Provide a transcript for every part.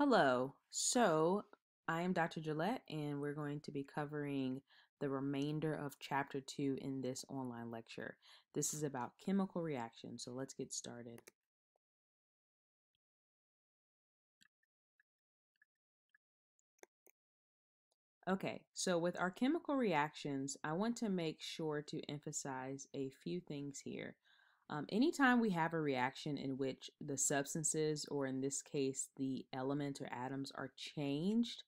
Hello. So, I am Dr. Gillette, and we're going to be covering the remainder of chapter two in this online lecture. This is about chemical reactions, so let's get started. Okay, so with our chemical reactions, I want to make sure to emphasize a few things here. Um, anytime we have a reaction in which the substances, or in this case, the elements or atoms, are changed,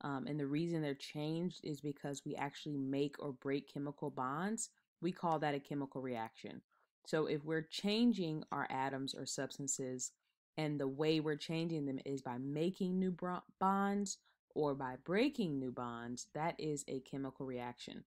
um, and the reason they're changed is because we actually make or break chemical bonds, we call that a chemical reaction. So if we're changing our atoms or substances, and the way we're changing them is by making new bonds or by breaking new bonds, that is a chemical reaction.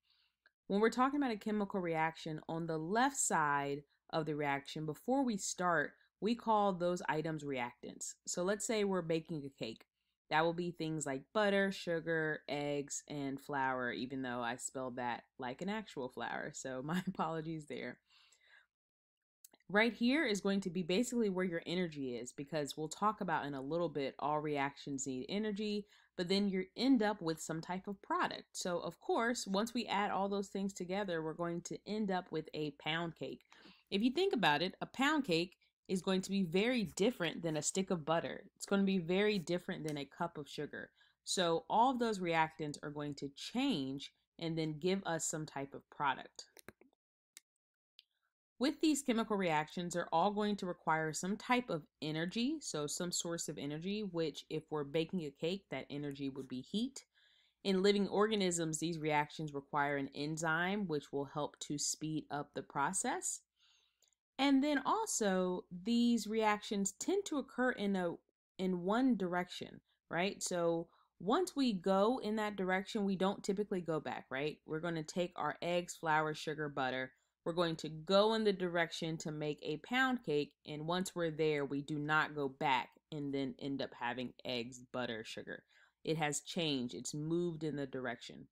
When we're talking about a chemical reaction, on the left side of the reaction, before we start, we call those items reactants. So let's say we're baking a cake. That will be things like butter, sugar, eggs, and flour, even though I spelled that like an actual flour. So my apologies there. Right here is going to be basically where your energy is because we'll talk about in a little bit all reactions need energy, but then you end up with some type of product. So, of course, once we add all those things together, we're going to end up with a pound cake. If you think about it, a pound cake is going to be very different than a stick of butter. It's going to be very different than a cup of sugar. So all of those reactants are going to change and then give us some type of product. With these chemical reactions, they're all going to require some type of energy, so some source of energy, which if we're baking a cake, that energy would be heat. In living organisms, these reactions require an enzyme, which will help to speed up the process. And then also these reactions tend to occur in a in one direction, right? So once we go in that direction, we don't typically go back, right? We're going to take our eggs, flour, sugar, butter. We're going to go in the direction to make a pound cake. And once we're there, we do not go back and then end up having eggs, butter, sugar. It has changed, it's moved in the direction.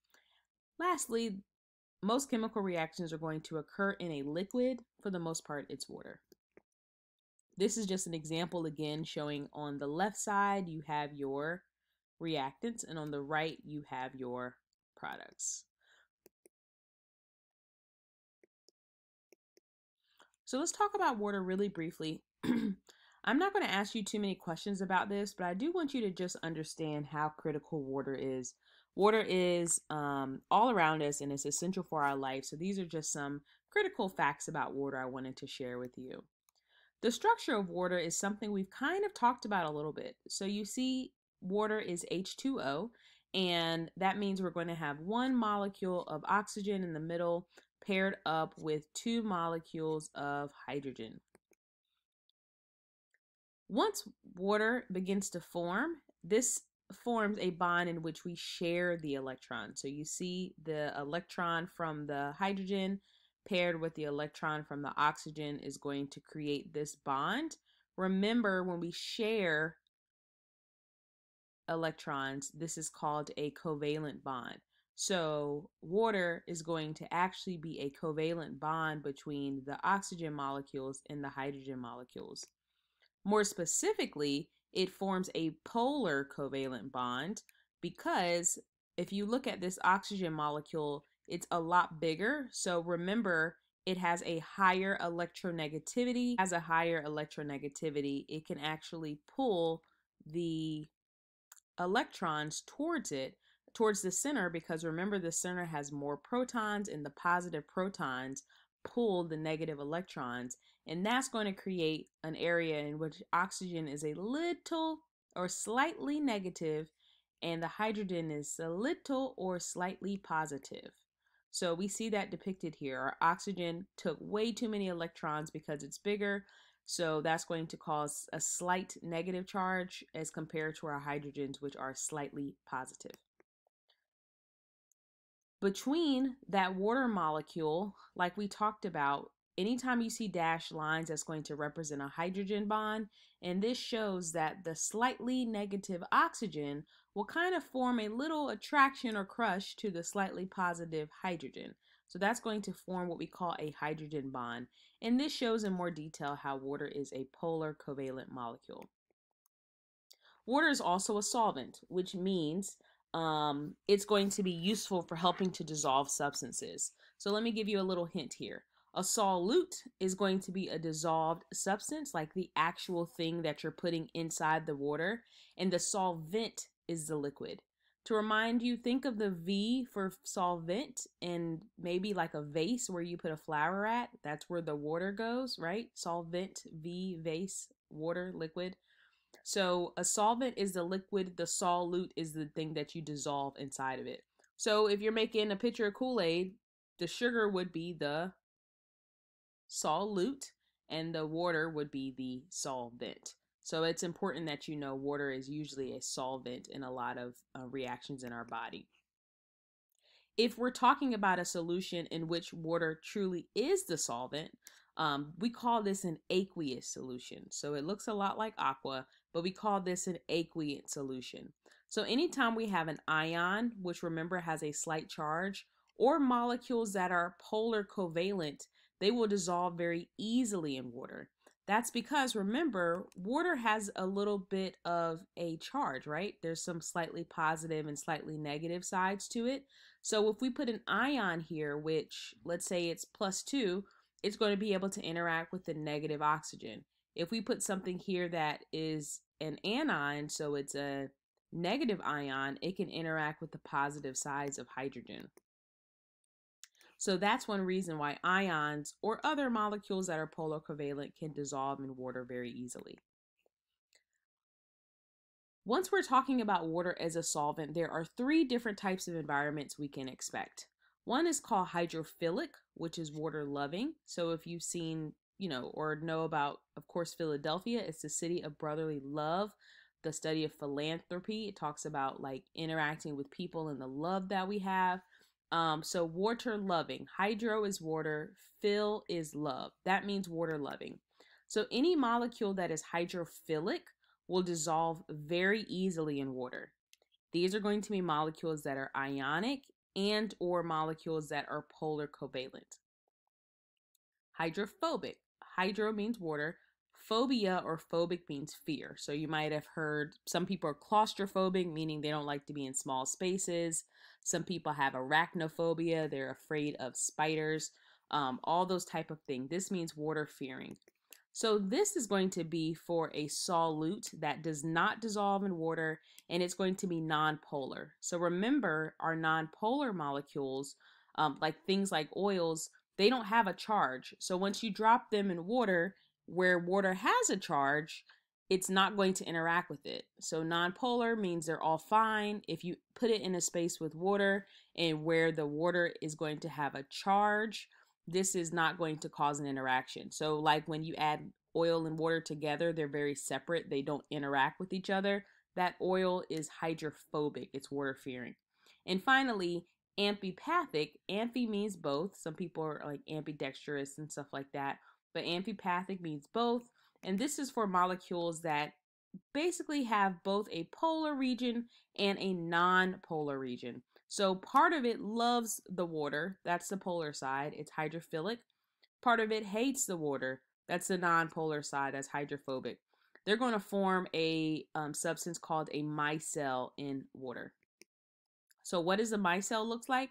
Lastly, most chemical reactions are going to occur in a liquid. For the most part, it's water. This is just an example again showing on the left side you have your reactants and on the right you have your products. So let's talk about water really briefly. I'm not going to ask you too many questions about this, but I do want you to just understand how critical water is Water is um, all around us and it's essential for our life. So these are just some critical facts about water I wanted to share with you. The structure of water is something we've kind of talked about a little bit. So you see water is H2O and that means we're going to have one molecule of oxygen in the middle paired up with two molecules of hydrogen. Once water begins to form, this forms a bond in which we share the electron. So you see the electron from the hydrogen paired with the electron from the oxygen is going to create this bond. Remember, when we share electrons, this is called a covalent bond. So water is going to actually be a covalent bond between the oxygen molecules and the hydrogen molecules. More specifically, it forms a polar covalent bond because if you look at this oxygen molecule, it's a lot bigger. So remember, it has a higher electronegativity. As a higher electronegativity, it can actually pull the electrons towards it, towards the center, because remember, the center has more protons, and the positive protons pull the negative electrons. And that's going to create an area in which oxygen is a little or slightly negative and the hydrogen is a little or slightly positive. So we see that depicted here. Our oxygen took way too many electrons because it's bigger. So that's going to cause a slight negative charge as compared to our hydrogens, which are slightly positive. Between that water molecule, like we talked about, anytime you see dashed lines, that's going to represent a hydrogen bond. And this shows that the slightly negative oxygen will kind of form a little attraction or crush to the slightly positive hydrogen. So that's going to form what we call a hydrogen bond. And this shows in more detail how water is a polar covalent molecule. Water is also a solvent, which means um, it's going to be useful for helping to dissolve substances. So let me give you a little hint here. A solute is going to be a dissolved substance, like the actual thing that you're putting inside the water, and the solvent is the liquid. To remind you, think of the V for solvent and maybe like a vase where you put a flower at. That's where the water goes, right? Solvent, V, vase, water, liquid. So a solvent is the liquid, the solute is the thing that you dissolve inside of it. So if you're making a pitcher of Kool Aid, the sugar would be the solute and the water would be the solvent. So it's important that you know water is usually a solvent in a lot of uh, reactions in our body. If we're talking about a solution in which water truly is the solvent, um, we call this an aqueous solution. So it looks a lot like aqua, but we call this an aqueous solution. So anytime we have an ion, which remember has a slight charge, or molecules that are polar covalent, they will dissolve very easily in water. That's because remember, water has a little bit of a charge, right? There's some slightly positive and slightly negative sides to it. So if we put an ion here, which let's say it's plus two, it's going to be able to interact with the negative oxygen. If we put something here that is an anion, so it's a negative ion, it can interact with the positive sides of hydrogen. So that's one reason why ions or other molecules that are polar covalent can dissolve in water very easily. Once we're talking about water as a solvent, there are three different types of environments we can expect. One is called hydrophilic, which is water loving. So if you've seen, you know, or know about, of course, Philadelphia, it's the city of brotherly love, the study of philanthropy. It talks about like interacting with people and the love that we have. Um, so water loving. Hydro is water, phil is love. That means water loving. So any molecule that is hydrophilic will dissolve very easily in water. These are going to be molecules that are ionic and or molecules that are polar covalent. Hydrophobic. Hydro means water. Phobia or phobic means fear. So you might have heard some people are claustrophobic, meaning they don't like to be in small spaces. Some people have arachnophobia, they're afraid of spiders, um, all those type of things. This means water fearing. So this is going to be for a solute that does not dissolve in water and it's going to be nonpolar. So remember our nonpolar molecules, um, like things like oils, they don't have a charge. So once you drop them in water, where water has a charge, it's not going to interact with it. So nonpolar means they're all fine. If you put it in a space with water and where the water is going to have a charge, this is not going to cause an interaction. So like when you add oil and water together, they're very separate. They don't interact with each other. That oil is hydrophobic. It's water fearing. And finally, amphipathic. Amphi means both. Some people are like ambidextrous and stuff like that. But amphipathic means both. And this is for molecules that basically have both a polar region and a non-polar region. So part of it loves the water, that's the polar side, it's hydrophilic. Part of it hates the water, that's the non-polar side, that's hydrophobic. They're going to form a um, substance called a micelle in water. So what does a micelle look like?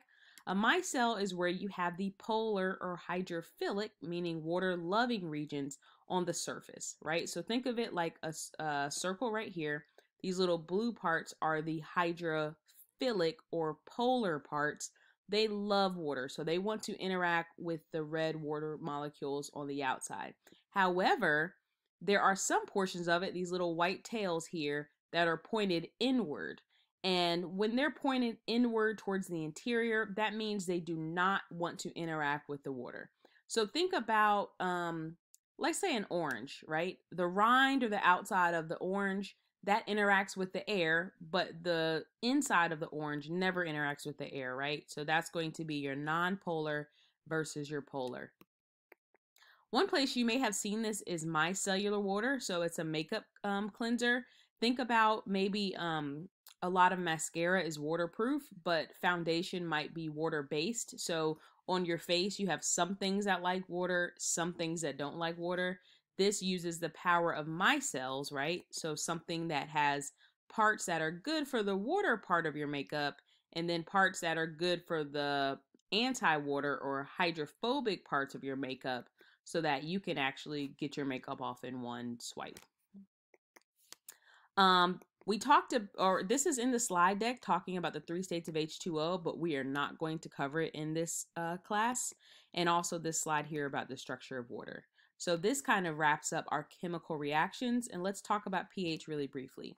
A micelle is where you have the polar or hydrophilic, meaning water loving regions on the surface, right? So think of it like a, a circle right here. These little blue parts are the hydrophilic or polar parts. They love water, so they want to interact with the red water molecules on the outside. However, there are some portions of it, these little white tails here, that are pointed inward. And when they're pointed inward towards the interior, that means they do not want to interact with the water. So think about, um, let's say an orange, right? The rind or the outside of the orange that interacts with the air, but the inside of the orange never interacts with the air, right? So that's going to be your non-polar versus your polar. One place you may have seen this is micellar water. So it's a makeup um, cleanser. Think about maybe um, a lot of mascara is waterproof, but foundation might be water based. So on your face, you have some things that like water, some things that don't like water. this uses the power of micelles, right? So something that has parts that are good for the water part of your makeup and then parts that are good for the anti-water or hydrophobic parts of your makeup so that you can actually get your makeup off in one swipe. Um, we talked or this is in the slide deck talking about the three states of H2O, but we are not going to cover it in this uh, class. And also this slide here about the structure of water. So this kind of wraps up our chemical reactions and let's talk about pH really briefly.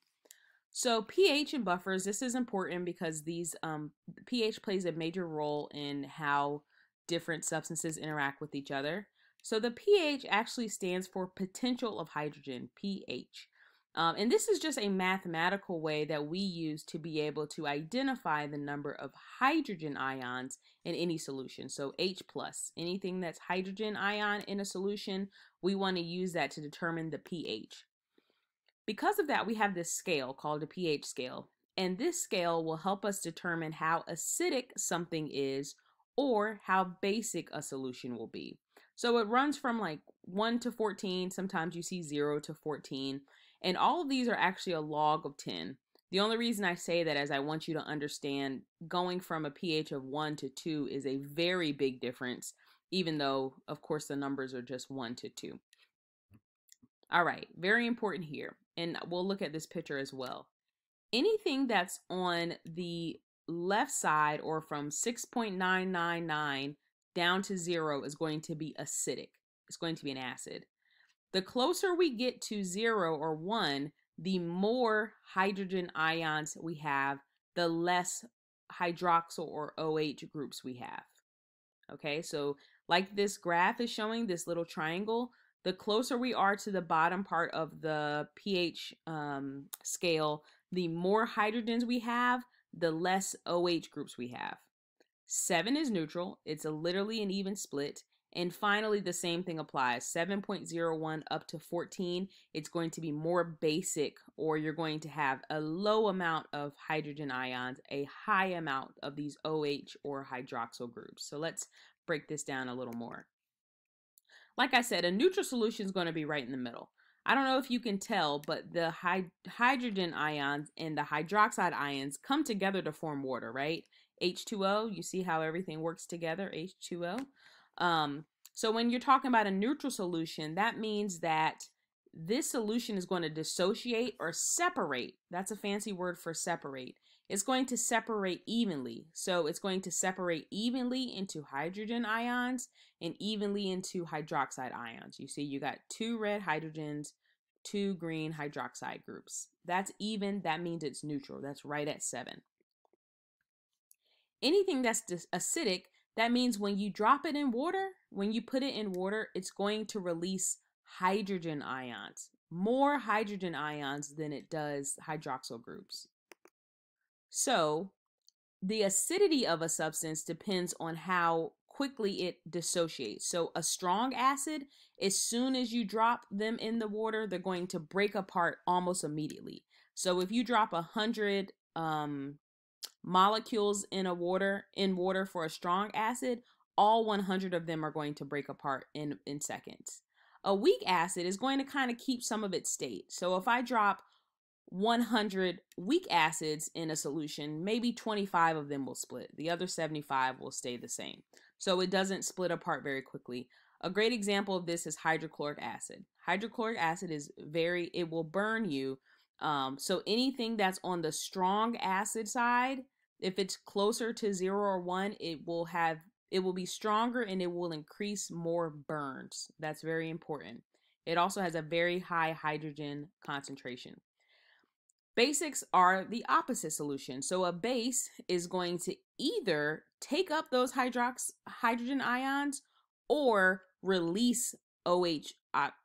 So pH and buffers, this is important because these um, pH plays a major role in how different substances interact with each other. So the pH actually stands for potential of hydrogen, pH. Um, and this is just a mathematical way that we use to be able to identify the number of hydrogen ions in any solution. So H plus, anything that's hydrogen ion in a solution, we want to use that to determine the pH. Because of that, we have this scale called a pH scale. And this scale will help us determine how acidic something is or how basic a solution will be. So it runs from like 1 to 14, sometimes you see 0 to 14. And all of these are actually a log of 10. The only reason I say that is I want you to understand going from a pH of 1 to 2 is a very big difference, even though, of course, the numbers are just 1 to 2. All right, very important here. And we'll look at this picture as well. Anything that's on the left side or from 6.999 down to zero is going to be acidic. It's going to be an acid. The closer we get to zero or one, the more hydrogen ions we have, the less hydroxyl or OH groups we have. Okay, so like this graph is showing, this little triangle, the closer we are to the bottom part of the pH um, scale, the more hydrogens we have, the less OH groups we have. Seven is neutral, it's a literally an even split. And finally, the same thing applies 7.01 up to 14. It's going to be more basic, or you're going to have a low amount of hydrogen ions, a high amount of these OH or hydroxyl groups. So let's break this down a little more. Like I said, a neutral solution is going to be right in the middle. I don't know if you can tell, but the hydrogen ions and the hydroxide ions come together to form water, right? H2O, you see how everything works together, H2O. Um, so when you're talking about a neutral solution, that means that this solution is going to dissociate or separate. That's a fancy word for separate. It's going to separate evenly. So it's going to separate evenly into hydrogen ions and evenly into hydroxide ions. You see, you got two red hydrogens, two green hydroxide groups. That's even. That means it's neutral. That's right at seven. Anything that's acidic that means when you drop it in water, when you put it in water, it's going to release hydrogen ions, more hydrogen ions than it does hydroxyl groups. So, the acidity of a substance depends on how quickly it dissociates. So, a strong acid, as soon as you drop them in the water, they're going to break apart almost immediately. So, if you drop a hundred um, molecules in a water in water for a strong acid, all 100 of them are going to break apart in in seconds. A weak acid is going to kind of keep some of its state. So if I drop 100 weak acids in a solution, maybe 25 of them will split. The other 75 will stay the same. So it doesn't split apart very quickly. A great example of this is hydrochloric acid. Hydrochloric acid is very, it will burn you. Um, so anything that's on the strong acid side if it's closer to zero or one, it will have it will be stronger and it will increase more burns. That's very important. It also has a very high hydrogen concentration. Basics are the opposite solution. So a base is going to either take up those hydrox hydrogen ions or release OH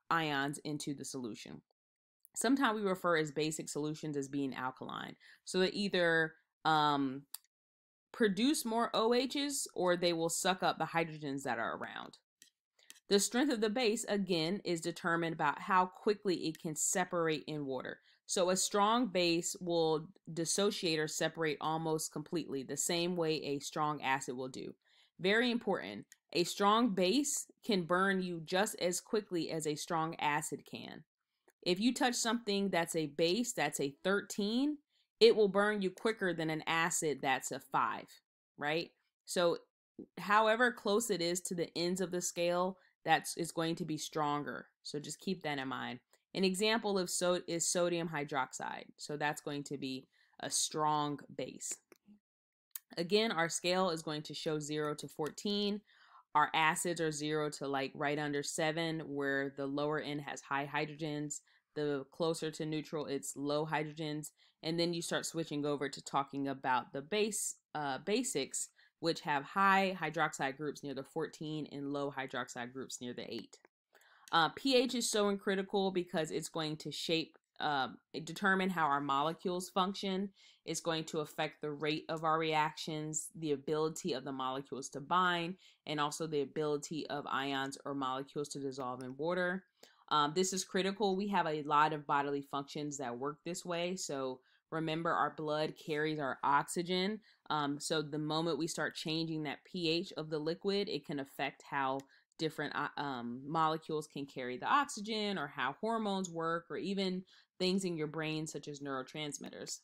ions into the solution. Sometimes we refer as basic solutions as being alkaline. So it either um, produce more OHs or they will suck up the hydrogens that are around. The strength of the base, again, is determined about how quickly it can separate in water. So a strong base will dissociate or separate almost completely, the same way a strong acid will do. Very important. A strong base can burn you just as quickly as a strong acid can. If you touch something that's a base that's a 13, it will burn you quicker than an acid that's a 5, right? So however close it is to the ends of the scale, that's is going to be stronger. So just keep that in mind. An example of so is sodium hydroxide. So that's going to be a strong base. Again, our scale is going to show 0 to 14. Our acids are 0 to like right under 7, where the lower end has high hydrogens. The closer to neutral, it's low hydrogens. And then you start switching over to talking about the base uh, basics, which have high hydroxide groups near the 14 and low hydroxide groups near the 8. Uh, pH is so critical because it's going to shape, uh, determine how our molecules function. It's going to affect the rate of our reactions, the ability of the molecules to bind, and also the ability of ions or molecules to dissolve in water. Um, this is critical. We have a lot of bodily functions that work this way. So remember, our blood carries our oxygen. Um, so the moment we start changing that pH of the liquid, it can affect how different uh, um, molecules can carry the oxygen or how hormones work or even things in your brain such as neurotransmitters.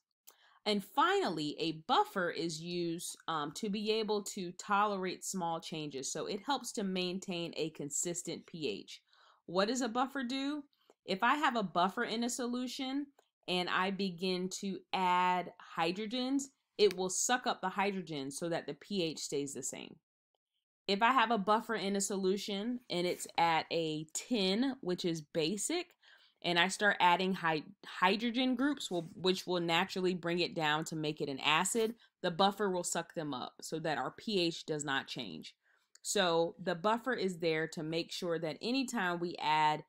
And finally, a buffer is used um, to be able to tolerate small changes. So it helps to maintain a consistent pH. What does a buffer do? If I have a buffer in a solution and I begin to add hydrogens, it will suck up the hydrogen so that the pH stays the same if I have a buffer in a solution and it's at a 10, which is basic, and I start adding hy- hydrogen groups, will, which will naturally bring it down to make it an acid, the buffer will suck them up so that our pH does not change. So the buffer is there to make sure that anytime we add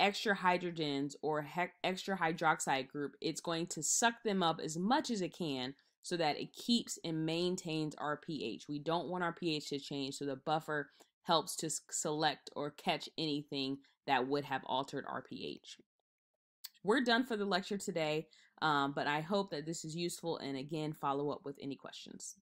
extra hydrogens or he- extra hydroxide group, it's going to suck them up as much as it can so that it keeps and maintains our pH. We don't want our pH to change, so the buffer helps to select or catch anything that would have altered our pH. We're done for the lecture today, um, but I hope that this is useful and again, follow up with any questions.